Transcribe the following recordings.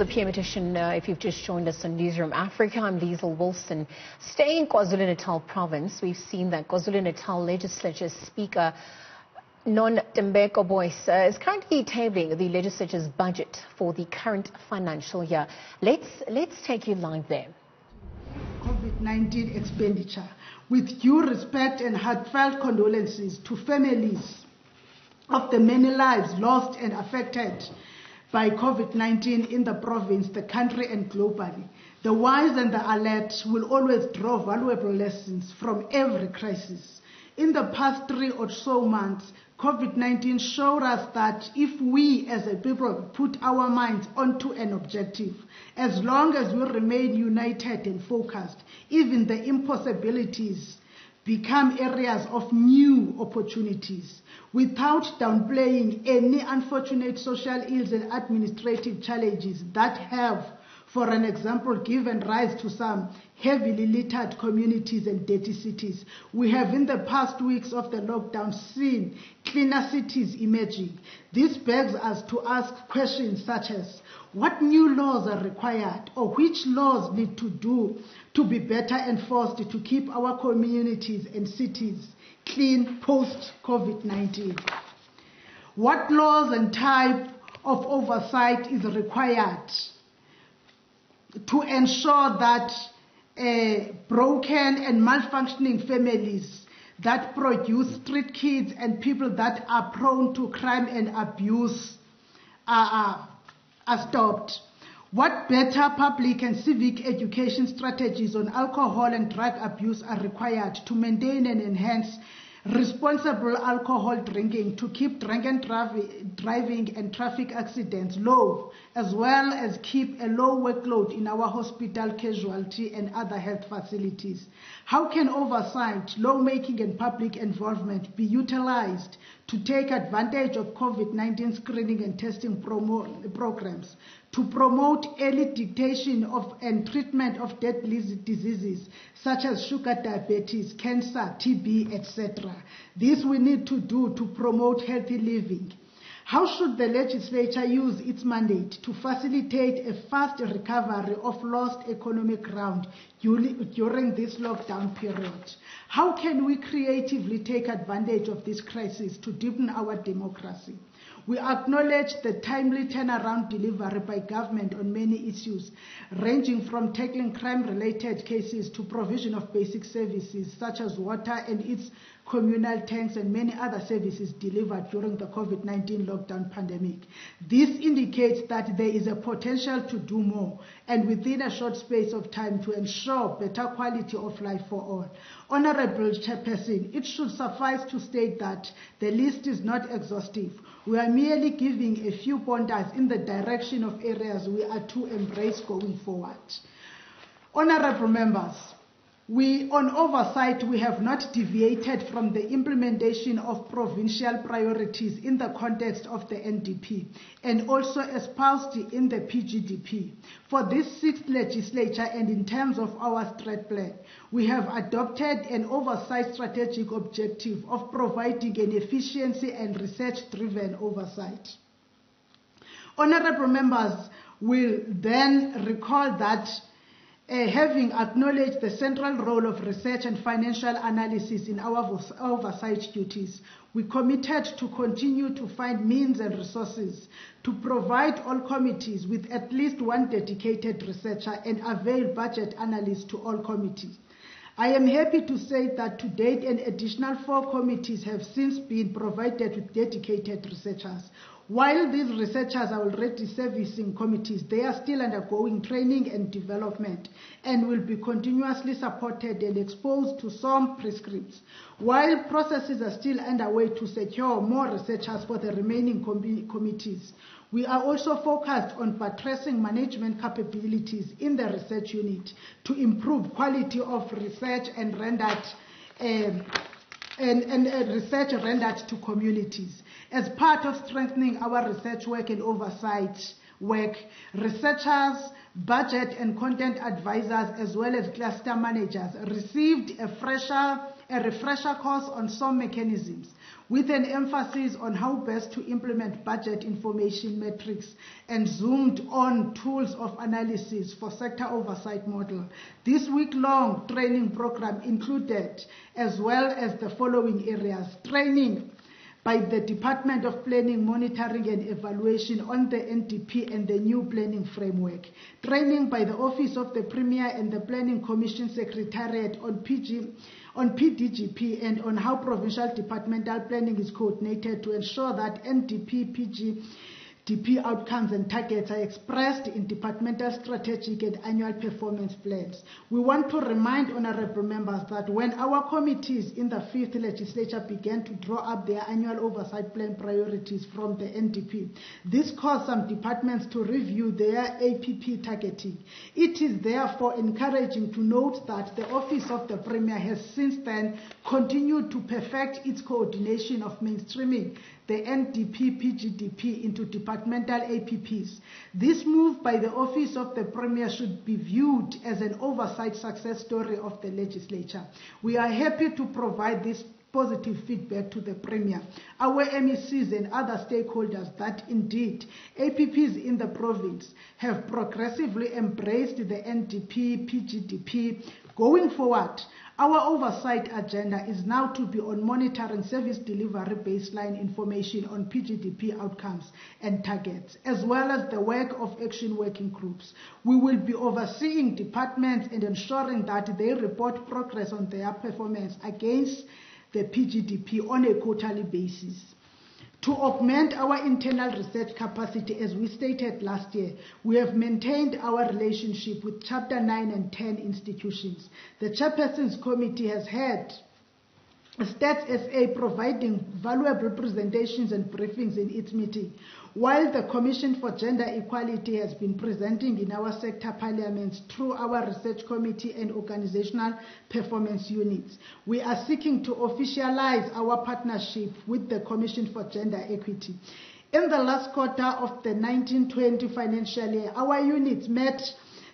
the PM edition. Uh, if you've just joined us on Newzroom Afrika, I'm Liesl Wilson. Staying in KwaZulu-Natal province, we've seen that KwaZulu-Natal Legislature Speaker Non Tembeko Boyce uh, is currently tabling the legislature's budget for the current financial year. Let's, let's take you live there. COVID-19 expenditure with due respect and heartfelt condolences to families of the many lives lost and affected by COVID-19 in the province, the country and globally. The wise and the alert will always draw valuable lessons from every crisis. In the past three or so months, COVID-19 showed us that if we as a people put our minds onto an objective, as long as we remain united and focused, even the impossibilities become areas of new opportunities without downplaying any unfortunate social ills and administrative challenges that have, for an example, given rise to some heavily littered communities and dirty cities. We have in the past weeks of the lockdown seen cleaner cities emerging. This begs us to ask questions such as what new laws are required or which laws need to do to be better enforced to keep our communities and cities clean post-COVID-19. What laws and type of oversight is required to ensure that uh, broken and malfunctioning families that produce street kids and people that are prone to crime and abuse are, are stopped. What better public and civic education strategies on alcohol and drug abuse are required to maintain and enhance responsible alcohol drinking to keep drunken driving and traffic accidents low, as well as keep a low workload in our hospital casualty and other health facilities? How can oversight, lawmaking, and public involvement be utilized to take advantage of COVID 19 screening and testing programs to promote early detection of and treatment of deadly diseases such as sugar diabetes, cancer, TB, etc. This we need to do to promote healthy living. How should the legislature use its mandate to facilitate a fast recovery of lost economic ground during this lockdown period? How can we creatively take advantage of this crisis to deepen our democracy? We acknowledge the timely turnaround delivery by government on many issues, ranging from tackling crime-related cases to provision of basic services such as water and its communal tanks and many other services delivered during the COVID-19 lockdown pandemic. This indicates that there is a potential to do more and within a short space of time to ensure better quality of life for all. Honorable Chairperson, it should suffice to state that the list is not exhaustive. We are merely giving a few pointers in the direction of areas we are to embrace going forward. Honorable members, we, on oversight, we have not deviated from the implementation of provincial priorities in the context of the NDP and also espoused in the PGDP. For this sixth legislature and in terms of our strat plan, we have adopted an oversight strategic objective of providing an efficiency and research-driven oversight. Honorable members will then recall that uh, having acknowledged the central role of research and financial analysis in our oversight duties, we committed to continue to find means and resources to provide all committees with at least one dedicated researcher and avail budget analysts to all committees. I am happy to say that to date an additional four committees have since been provided with dedicated researchers while these researchers are already servicing committees, they are still undergoing training and development and will be continuously supported and exposed to some prescripts. While processes are still underway to secure more researchers for the remaining com committees, we are also focused on buttressing management capabilities in the research unit to improve quality of research and rendered um, and, and research rendered to communities. As part of strengthening our research work and oversight work, researchers, budget and content advisors, as well as cluster managers received a, fresher, a refresher course on some mechanisms with an emphasis on how best to implement budget information metrics and zoomed on tools of analysis for sector oversight model. This week-long training program included as well as the following areas. Training by the Department of Planning, Monitoring and Evaluation on the NDP and the new planning framework. Training by the Office of the Premier and the Planning Commission Secretariat on PG on PDGP and on how provincial departmental planning is coordinated to ensure that NDP PG DP outcomes and targets are expressed in departmental strategic and annual performance plans. We want to remind honorable members that when our committees in the 5th legislature began to draw up their annual oversight plan priorities from the NDP, this caused some departments to review their APP targeting. It is therefore encouraging to note that the Office of the Premier has since then continued to perfect its coordination of mainstreaming the NDP PGDP into departmental APPs. This move by the Office of the Premier should be viewed as an oversight success story of the legislature. We are happy to provide this positive feedback to the Premier, our MECs and other stakeholders that indeed APPs in the province have progressively embraced the NDP, PGDP. Going forward, our oversight agenda is now to be on monitoring service delivery baseline information on PGDP outcomes and targets, as well as the work of action working groups. We will be overseeing departments and ensuring that they report progress on their performance against the PGDP on a quarterly basis. To augment our internal research capacity, as we stated last year, we have maintained our relationship with Chapter 9 and 10 institutions. The Chairperson's Committee has had Stats SA providing valuable presentations and briefings in its meeting, while the Commission for Gender Equality has been presenting in our sector parliaments through our research committee and organizational performance units. We are seeking to officialize our partnership with the Commission for Gender Equity. In the last quarter of the 1920 financial year, our units met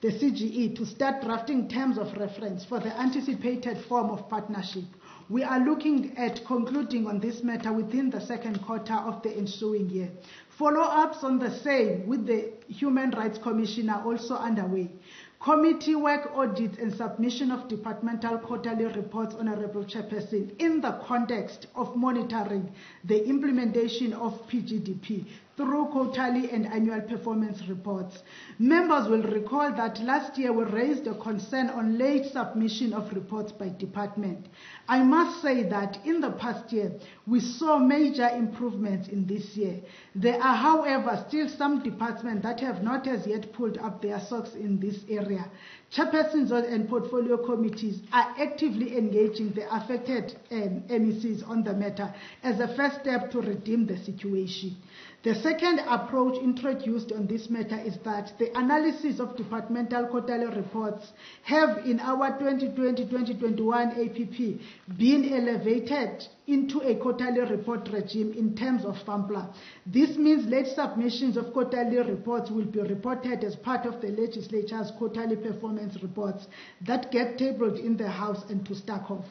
the CGE to start drafting terms of reference for the anticipated form of partnership. We are looking at concluding on this matter within the second quarter of the ensuing year. Follow-ups on the same with the Human Rights Commission are also underway. Committee work audits and submission of departmental quarterly reports, Honorable Chairperson, in the context of monitoring the implementation of PGDP through quarterly and annual performance reports. Members will recall that last year we raised a concern on late submission of reports by department. I must say that in the past year, we saw major improvements in this year. There are, however, still some departments that have not as yet pulled up their socks in this area. Chairpersons and portfolio committees are actively engaging the affected um, MECs on the matter as a first step to redeem the situation. The second approach introduced on this matter is that the analysis of departmental quarterly reports have in our 2020-2021 APP been elevated into a quarterly report regime in terms of FAMPLA. This means late submissions of quarterly reports will be reported as part of the legislature's quarterly performance reports that get tabled in the House and to stack off.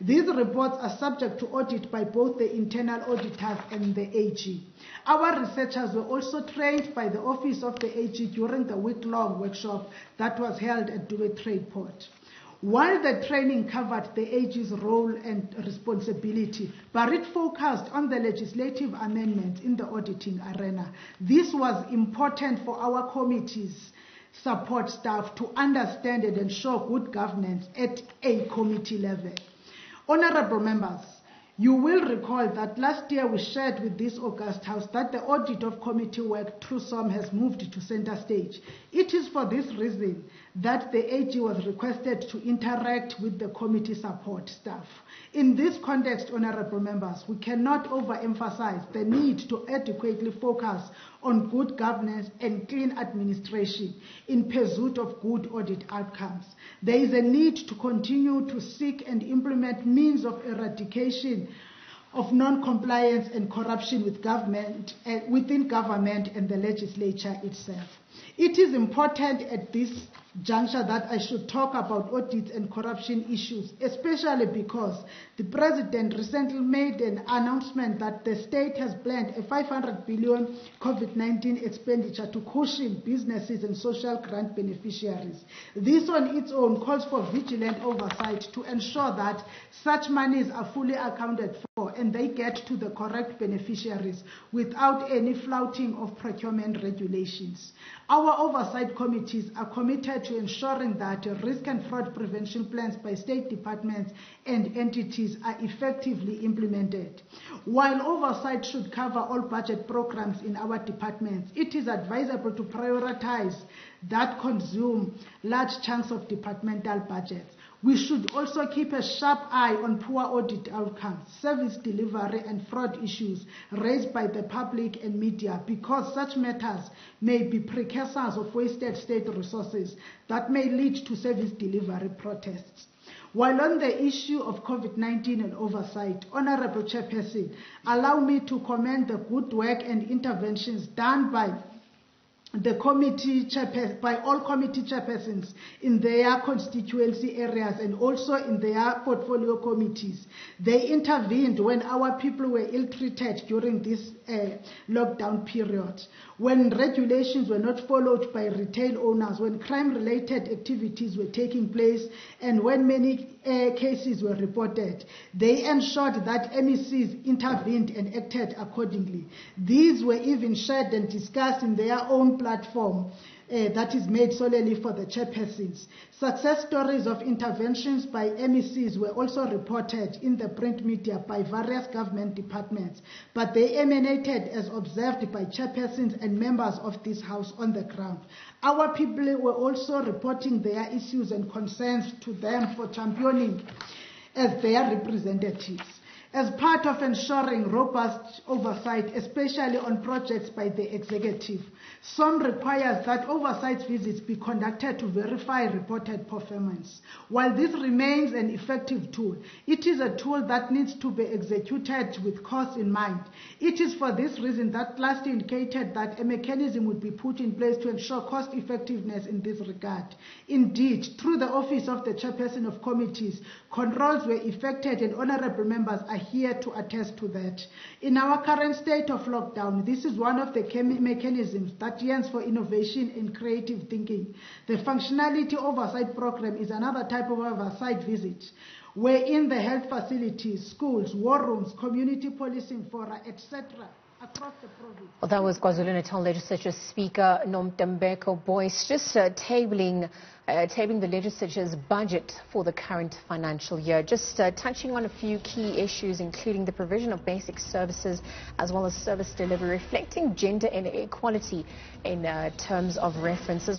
These reports are subject to audit by both the internal auditors and the AG. Our researchers were also trained by the Office of the AG during the week-long workshop that was held at Dube Trade Port. While the training covered the AG's role and responsibility, but it focused on the legislative amendments in the auditing arena. This was important for our committees support staff to understand and ensure good governance at a committee level. Honorable members, you will recall that last year we shared with this August House that the audit of committee work through SOM has moved to center stage. It is for this reason that the AG was requested to interact with the committee support staff. In this context, honorable members, we cannot overemphasize the need to adequately focus on good governance and clean administration in pursuit of good audit outcomes. There is a need to continue to seek and implement means of eradication of non-compliance and corruption with government, uh, within government and the legislature itself. It is important at this juncture that I should talk about audits and corruption issues, especially because the President recently made an announcement that the state has planned a 500 billion COVID-19 expenditure to cushion businesses and social grant beneficiaries. This on its own calls for vigilant oversight to ensure that such monies are fully accounted for and they get to the correct beneficiaries without any flouting of procurement regulations. Our oversight committees are committed to ensuring that risk and fraud prevention plans by state departments and entities are effectively implemented. While oversight should cover all budget programs in our departments, it is advisable to prioritize that consume large chunks of departmental budgets. We should also keep a sharp eye on poor audit outcomes, service delivery, and fraud issues raised by the public and media because such matters may be precursors of wasted state resources that may lead to service delivery protests. While on the issue of COVID-19 and oversight, Honorable Chairperson, allow me to commend the good work and interventions done by the committee by all committee chairpersons in their constituency areas and also in their portfolio committees. They intervened when our people were ill-treated during this uh, lockdown period, when regulations were not followed by retail owners, when crime-related activities were taking place, and when many uh, cases were reported. They ensured that MECs intervened and acted accordingly. These were even shared and discussed in their own platform uh, that is made solely for the chairpersons. Success stories of interventions by MECs were also reported in the print media by various government departments, but they emanated as observed by chairpersons and members of this House on the ground. Our people were also reporting their issues and concerns to them for championing as their representatives as part of ensuring robust oversight, especially on projects by the executive. Some requires that oversight visits be conducted to verify reported performance. While this remains an effective tool, it is a tool that needs to be executed with cost in mind. It is for this reason that last indicated that a mechanism would be put in place to ensure cost effectiveness in this regard. Indeed, through the office of the chairperson of committees, controls were effected and honorable members are here to attest to that. In our current state of lockdown, this is one of the mechanisms that yearns for innovation and creative thinking. The functionality oversight program is another type of oversight visit wherein the health facilities, schools, war rooms, community policing fora, etc., across the province. Well, that was KwaZulu-Natal Legislature Speaker Nontembeko Boyce just uh, tabling, uh, tabling the legislature's budget for the current financial year. Just uh, touching on a few key issues, including the provision of basic services as well as service delivery, reflecting gender inequality in uh, terms of references.